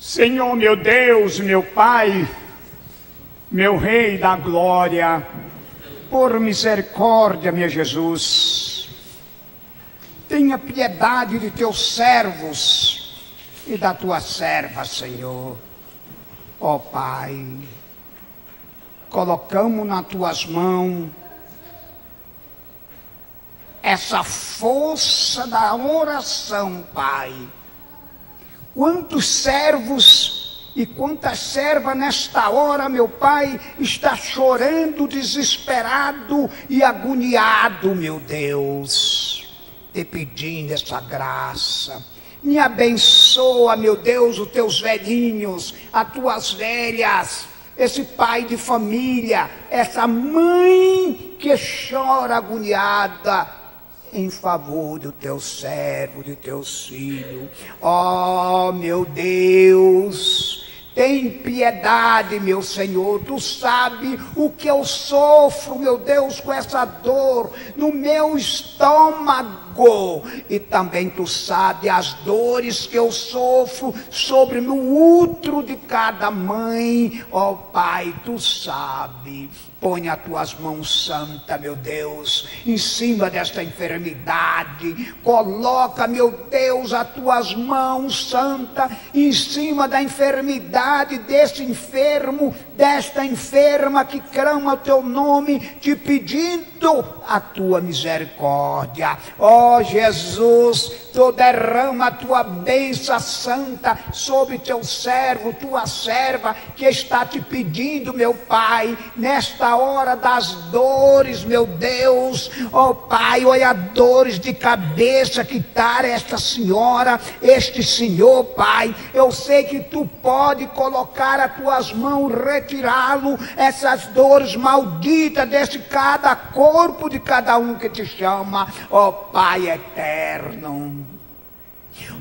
Senhor meu Deus, meu Pai, meu Rei da Glória, por misericórdia, meu Jesus, tenha piedade de teus servos e da tua serva, Senhor. Ó Pai, colocamos nas tuas mãos essa força da oração, Pai Quantos servos e quantas servas nesta hora, meu Pai, está chorando, desesperado e agoniado, meu Deus, te pedindo essa graça. Me abençoa, meu Deus, os teus velhinhos, as tuas velhas, esse pai de família, essa mãe que chora agoniada, em favor do teu servo, de teus filhos. Ó oh, meu Deus, tem piedade, meu Senhor. Tu sabe o que eu sofro, meu Deus, com essa dor no meu estômago e também tu sabe as dores que eu sofro sobre no útero de cada mãe, ó oh, Pai, tu sabe. Põe as tuas mãos santa, meu Deus, em cima desta enfermidade. Coloca, meu Deus, as tuas mãos santa em cima da enfermidade desse enfermo, desta enferma que clama o teu nome, te pedindo a tua misericórdia. Ó oh, Jesus, tu derrama a tua bênção santa sobre teu servo, tua serva, que está te pedindo, meu Pai, nesta hora das dores, meu Deus, ó oh, Pai, olha dores de cabeça que está esta senhora, este senhor, Pai, eu sei que tu pode colocar as tuas mãos, retirá-lo, essas dores malditas desse cada corpo de cada um que te chama, ó oh, Pai eterno.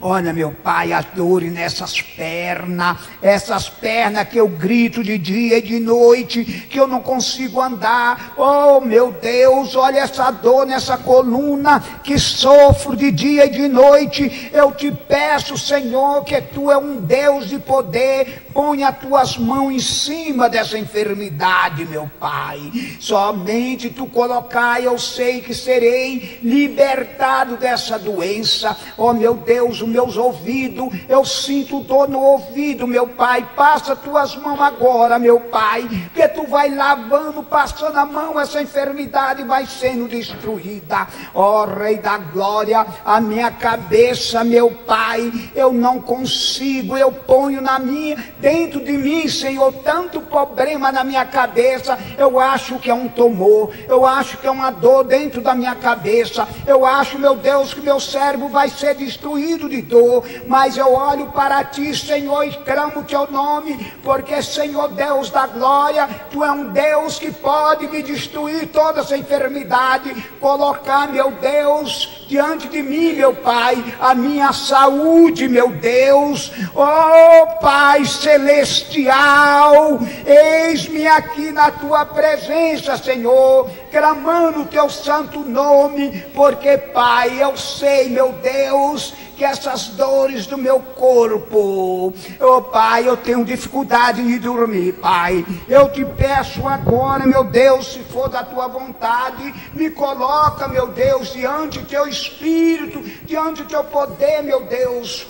Olha, meu pai, as dores nessas pernas, essas pernas que eu grito de dia e de noite, que eu não consigo andar. Oh, meu Deus, olha essa dor nessa coluna que sofro de dia e de noite. Eu te peço, Senhor, que tu é um Deus de poder. Põe as tuas mãos em cima dessa enfermidade, meu pai. Somente tu colocar, eu sei que serei libertado dessa doença. Oh, meu Deus, o meus ouvidos, eu sinto dor no ouvido, meu Pai. Passa tuas mãos agora, meu Pai, que tu vai lavando, passando a mão, essa enfermidade vai sendo destruída. Ó oh, Rei da Glória, a minha cabeça, meu Pai, eu não consigo, eu ponho na minha, dentro de mim, Senhor, tanto problema na minha cabeça, eu acho que é um tumor, eu acho que é uma dor dentro da minha cabeça, eu acho, meu Deus, que meu cérebro vai ser destruído de dor, mas eu olho para ti, Senhor, e clamo teu nome, porque, Senhor Deus da glória, tu é um Deus que pode me destruir toda essa enfermidade, colocar, meu Deus, diante de mim, meu Pai, a minha saúde, meu Deus, oh Pai celestial, eis-me aqui na tua presença, Senhor, clamando o teu santo nome, porque, Pai, eu sei, meu Deus, que essas dores do meu corpo, oh Pai, eu tenho dificuldade de dormir, Pai. Eu te peço agora, meu Deus, se for da tua vontade, me coloca, meu Deus, diante do teu espírito, diante do teu poder, meu Deus.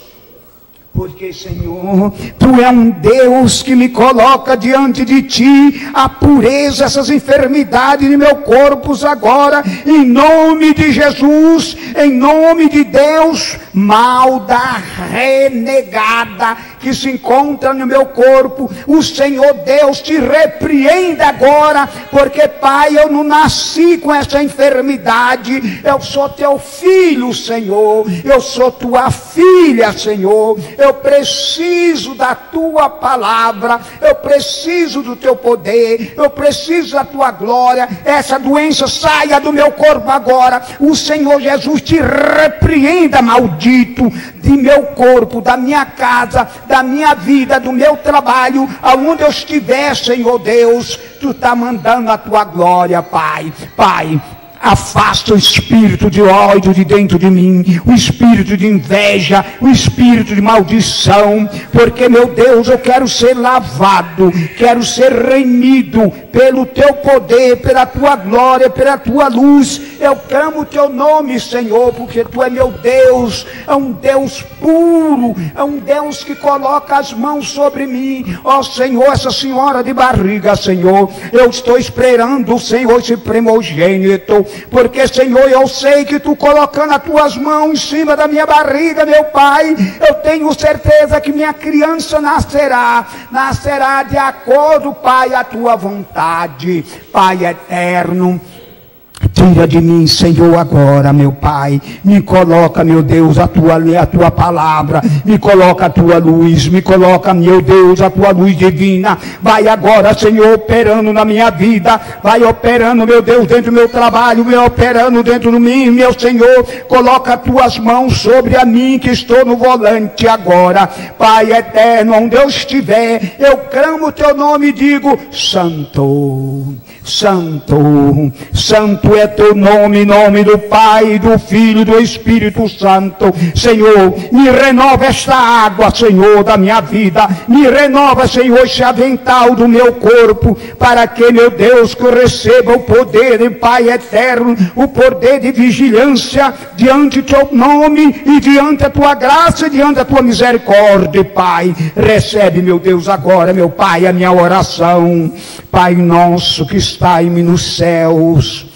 Porque, Senhor, Tu é um Deus que me coloca diante de Ti a pureza, essas enfermidades de meu corpo agora, em nome de Jesus, em nome de Deus, mal da renegada que se encontra no meu corpo, o Senhor Deus te repreenda agora, porque, Pai, eu não nasci com essa enfermidade, eu sou teu filho, Senhor, eu sou tua filha, Senhor, eu preciso da tua palavra, eu preciso do teu poder, eu preciso da tua glória. Essa doença saia do meu corpo agora. O Senhor Jesus te repreenda, maldito, de meu corpo, da minha casa, da minha vida, do meu trabalho, aonde eu estiver, Senhor Deus, tu está mandando a tua glória, Pai. Pai, Afasta o espírito de ódio de dentro de mim, o espírito de inveja, o espírito de maldição, porque, meu Deus, eu quero ser lavado, quero ser remido pelo teu poder, pela tua glória, pela tua luz. Eu clamo o teu nome, Senhor, porque tu é meu Deus, é um Deus puro, é um Deus que coloca as mãos sobre mim. Ó Senhor, essa senhora de barriga, Senhor, eu estou esperando o Senhor esse primogênito porque, Senhor, eu sei que tu colocando as tuas mãos em cima da minha barriga, meu Pai, eu tenho certeza que minha criança nascerá, nascerá de acordo, Pai, a tua vontade, Pai eterno. Tira de mim, Senhor, agora, meu Pai. Me coloca, meu Deus, a tua, a tua palavra. Me coloca a tua luz. Me coloca, meu Deus, a tua luz divina. Vai agora, Senhor, operando na minha vida. Vai operando, meu Deus, dentro do meu trabalho. Vai operando dentro de mim, meu Senhor. Coloca as tuas mãos sobre a mim que estou no volante agora. Pai eterno, onde eu estiver, eu clamo o teu nome e digo: Santo, Santo, Santo é teu nome, nome do Pai, do Filho e do Espírito Santo. Senhor, me renova esta água, Senhor, da minha vida. Me renova, Senhor, esse avental do meu corpo, para que, meu Deus, que eu receba o poder de Pai eterno, o poder de vigilância diante do teu nome e diante da tua graça e diante da tua misericórdia, Pai. Recebe, meu Deus, agora, meu Pai, a minha oração. Pai nosso que está em nos céus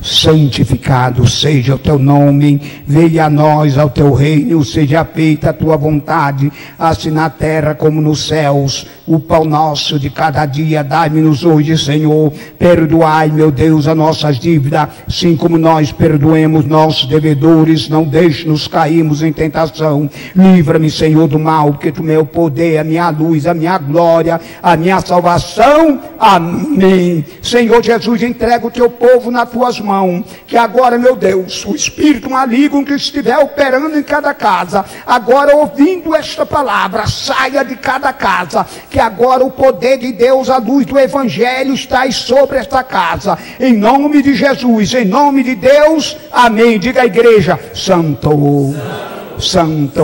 santificado seja o teu nome, venha a nós ao teu reino, seja feita a tua vontade, assim na terra como nos céus. O pão nosso de cada dia, dai-nos hoje, Senhor. Perdoai, meu Deus, as nossas dívidas, assim como nós perdoemos nossos devedores. Não deixe-nos cairmos em tentação. Livra-me, Senhor, do mal, porque tu meu poder, a minha luz, a minha glória, a minha salvação. Amém. Senhor Jesus, entrega o teu povo nas tuas mãos que agora, meu Deus, o espírito maligno que estiver operando em cada casa, agora ouvindo esta palavra, saia de cada casa, que agora o poder de Deus, a luz do Evangelho está sobre esta casa, em nome de Jesus, em nome de Deus, amém. Diga a igreja, Santo, Santo,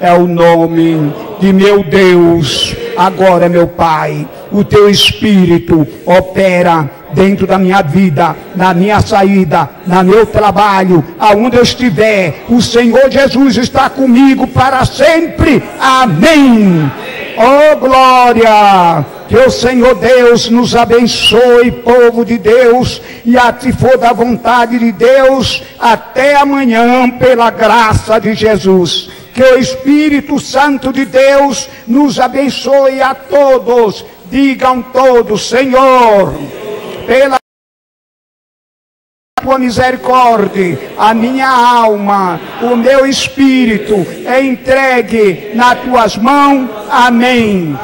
é o nome de meu Deus, agora, meu Pai, o teu espírito opera dentro da minha vida, na minha saída, no meu trabalho, aonde eu estiver, o Senhor Jesus está comigo para sempre. Amém. Oh glória! Que o Senhor Deus nos abençoe, povo de Deus, e a se for da vontade de Deus, até amanhã, pela graça de Jesus. Que o Espírito Santo de Deus nos abençoe a todos. Digam todos, Senhor pela tua misericórdia, a minha alma, o meu espírito é entregue nas tuas mãos. Amém.